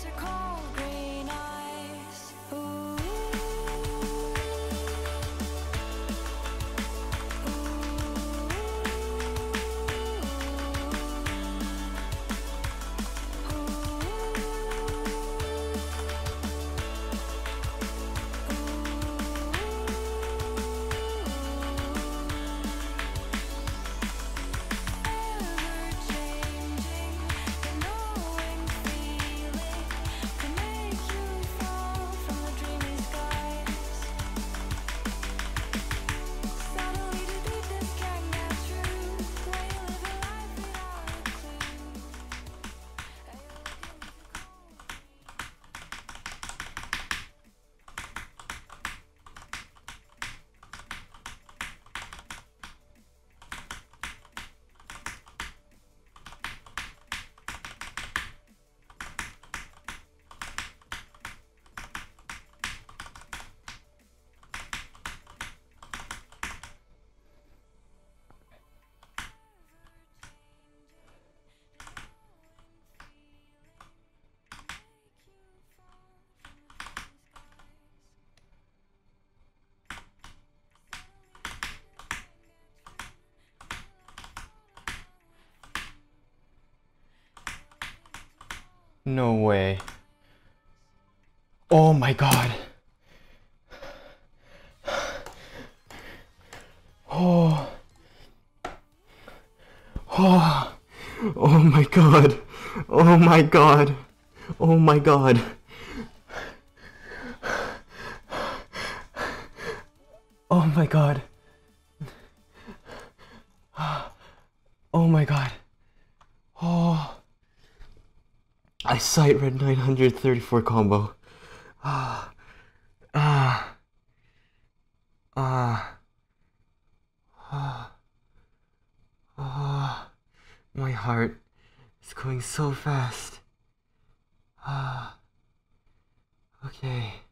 to call No way. Oh my god. Oh. Oh. Oh my god. Oh my god. Oh my god. Oh my god. Oh my god. Oh. I sight read 934 combo. Ah. Ah. Ah. Ah. Ah. My heart is going so fast. Ah. Okay.